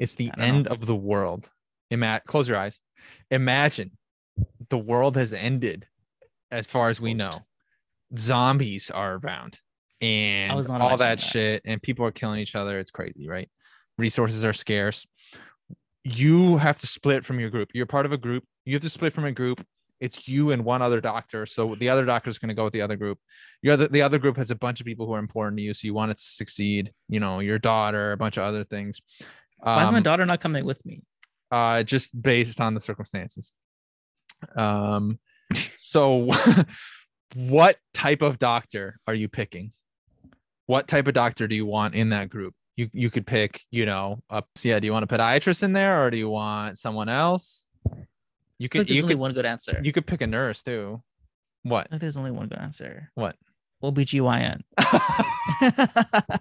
It's the end of the world. Ima- close your eyes. Imagine the world has ended as far as we know. Zombies are around and all that, that. shit, and people are killing each other. It's crazy, right? Resources are scarce. You have to split from your group. You're part of a group. You have to split from a group. It's you and one other doctor. So the other doctor is going to go with the other group. Your other, the other group has a bunch of people who are important to you. So you want it to succeed. You know, your daughter, a bunch of other things. Why is my Um, daughter not coming with me? uh just based on the circumstances um so what type of doctor are you picking what type of doctor do you want in that group you you could pick you know up yeah do you want a podiatrist in there or do you want someone else you could like you only could one good answer. you could pick a nurse too what there's only one good answer. What? OBGYN.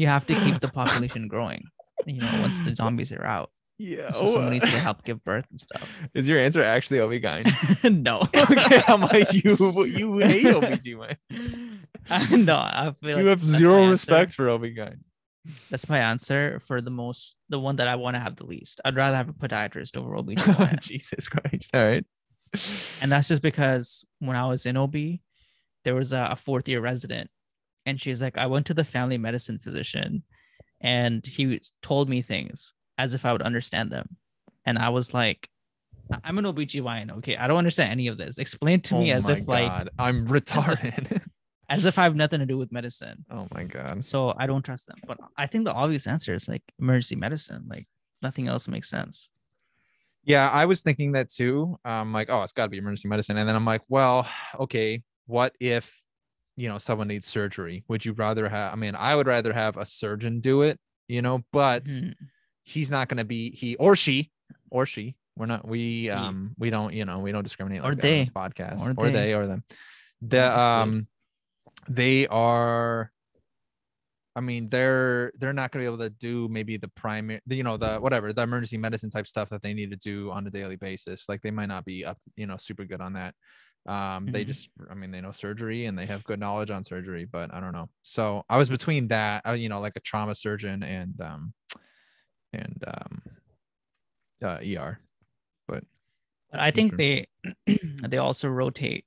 you have to keep the population growing. You know, once the zombies are out. yeah So someone needs to help give birth and stuff. is your answer actually OB-GYN no. okay i'm like you you hate OB-GYN I- no, I feel like you have that's my zero respect for OB-GYN That's my answer for the most, the one that I want to have the least. I'd rather have a podiatrist over OBGYN. Jesus Christ. All right. and that's just because when I was in OB, there was a, a fourth year resident, and she's like, I went to the family medicine physician, and he told me things as if I would understand them, and I was like, "I- I'm an OBGYN, okay? I don't understand any of this. Explain to me Oh as my if like I'm retarded. as if I have nothing to do with medicine. oh my God. So I don't trust them. But I think the obvious answer is like emergency medicine. Like nothing else makes sense. Yeah, I was thinking that too. Um, like, oh, it's got to be emergency medicine. And then I'm like, well, okay, what if, you know, someone needs surgery? Would you rather have, I mean, I would rather have a surgeon do it, you know, but Mhm. he's not going to be, he or she, or she, we're not, we, um, we don't, you know, we don't discriminate Or like on they. podcast Or or, they. they or them. The, um, they are, I mean, they're they're not going to be able to do maybe the primary, you know, the whatever the emergency medicine type stuff that they need to do on a daily basis. Like they might not be up, you know, super good on that. Um, they Mhm. just, I mean, they know surgery and they have good knowledge on surgery, but I don't know. So I was between that, uh, you know, like a trauma surgeon and um, and um, uh, ER. But but I think they they also rotate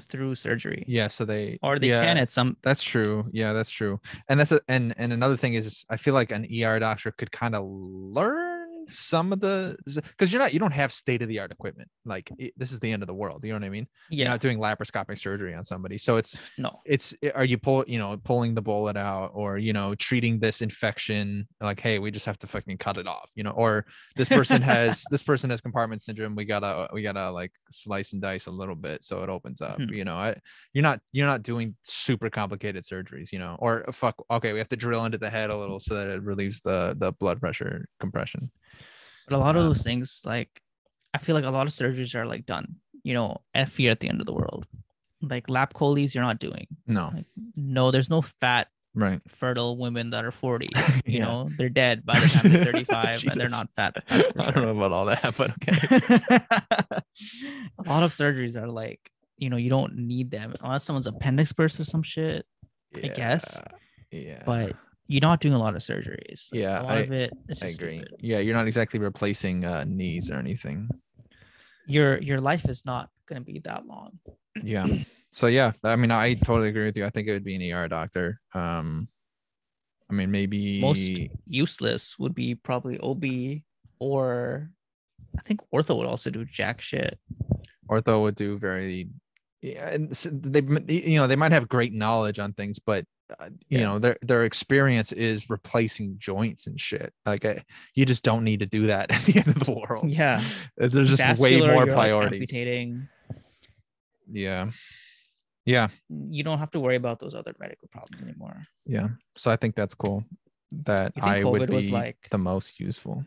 through surgery. Yeah, so they Or they yeah, can at some That's true. Yeah, that's true. And that's a, and and another thing is I feel like an ER doctor could kind of learn some of the because you're not you don't have state of the art equipment. Like it, this is the end of the world. You know what I mean? yeah. You're not doing laparoscopic surgery on somebody. So it's no it's are you pull you know pulling the bullet out or you know treating this infection like hey we just have to fucking cut it off you know or this person has this person has compartment syndrome we gotta we gotta like slice and dice a little bit so it opens up Mhm. you know I, you're not you're not doing super complicated surgeries you know or uh, fuck okay we have to drill into the head a little so that it relieves the the blood pressure compression but a lot of those things like I feel like a lot of surgeries are like done you know if you're at the end of the world. Like lap choles you're not doing. No. Like no there's no fat right. fertile women that are 40 you Yeah. know? They're dead by the time they're 35 and they're not fat for i don't know about all that but okay. A lot of surgeries are like you know you don't need them unless someone's appendix burst or some shit I guess, yeah. Yeah. But you're not doing a lot of surgeries Like, Yeah, a lot I- of it is I agree. stupid. Yeah, you're not exactly replacing uh, knees or anything. your your life is not going to be that long Yeah. So yeah, I mean, I totally agree with you. I think it would be an ER doctor. Um, I mean, maybe most useless would be probably ob or i think ortho would also do jack shit ortho would do very. Yeah, and s- they you know they might have great knowledge on things, but you Yeah. know their their experience is replacing joints and shit. Like uh, you just don't need to do that at the end of the world. yeah Uh, There's just way more you're, like, priorities. yeah. Yeah. you don't have to worry about those other medical problems anymore Yeah. So I think that's cool. That I would COVID be was like- the most useful.